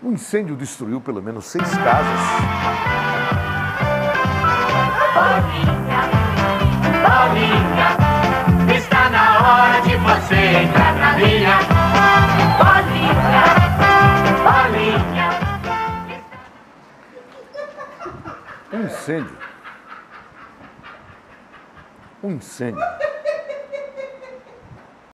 Um incêndio destruiu pelo menos seis casas. Bolinha, bolinha, está na hora de você entrar na linha. Bolinha, bolinha. Um incêndio. Um incêndio